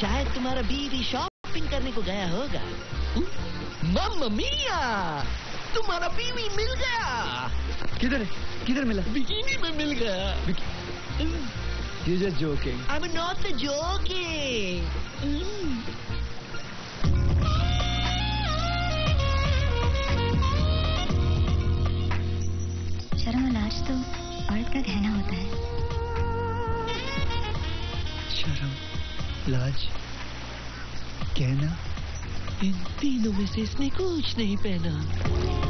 शायद तुम्हारा बीवी शॉपिंग करने को गया होगा। मम्मा मिया तुम्हारा बीवी मिल गया! किधर किधर मिला? बिकिनी में मिल गया। You just joking. I'm not joking. शर्म और लाज तो औरत का गहना होता है। लाज। कहना इन तीनों में से इसने कुछ नहीं पहना।